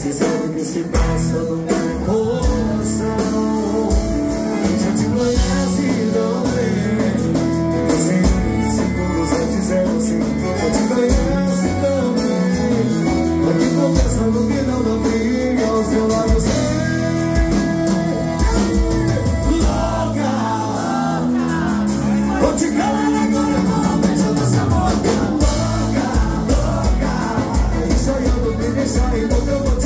Você sabe o que se passa no meu coração Já te conhece tão bem Você em segundos eu dizer assim Já te conhece tão bem Aqui confessando que não dá briga aos meus lábios Louca! Vou te calar deixar e vou teu